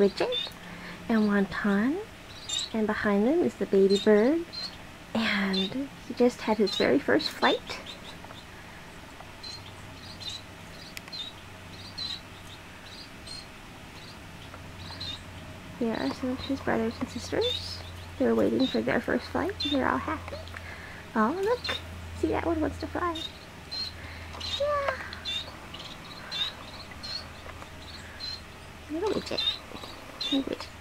Widget and Wonton. And behind them is the baby bird. And he just had his very first flight. Here are some of his brothers and sisters. They're waiting for their first flight. They're all happy. Oh, look. See, that one wants to fly. Yeah. Little widget. Little widget.